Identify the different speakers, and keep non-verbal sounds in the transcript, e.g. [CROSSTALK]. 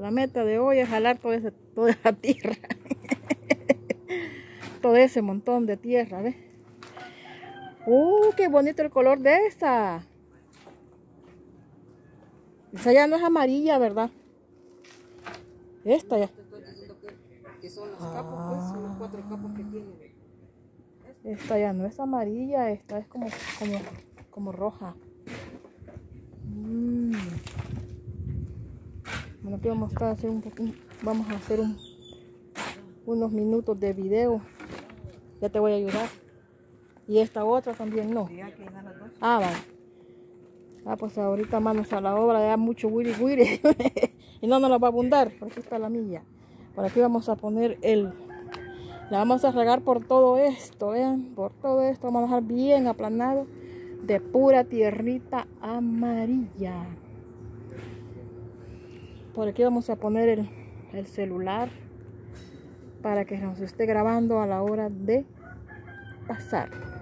Speaker 1: La meta de hoy es jalar toda esa, toda esa tierra. [LAUGHS] todo ese montón de tierra, ¿ves? ¡Uh, qué bonito el color de esa! Esa ya no es amarilla, ¿verdad? Esta ya.
Speaker 2: Que son los capos, pues, son los cuatro capos que tiene.
Speaker 1: Esta ya no es amarilla, esta es como, como, como roja. Mm. Bueno, aquí vamos a hacer un poco, vamos a hacer un, unos minutos de video. Ya te voy a ayudar. Y esta otra también no. Ah, vale. Ah, pues ahorita manos a la obra, ya mucho wiri wiri. [LAUGHS] y no nos la va a abundar, por aquí está la milla. Por aquí vamos a poner el... La vamos a regar por todo esto, vean, por todo esto. Vamos a dejar bien aplanado de pura tierrita amarilla. Por aquí vamos a poner el, el celular para que nos esté grabando a la hora de pasar.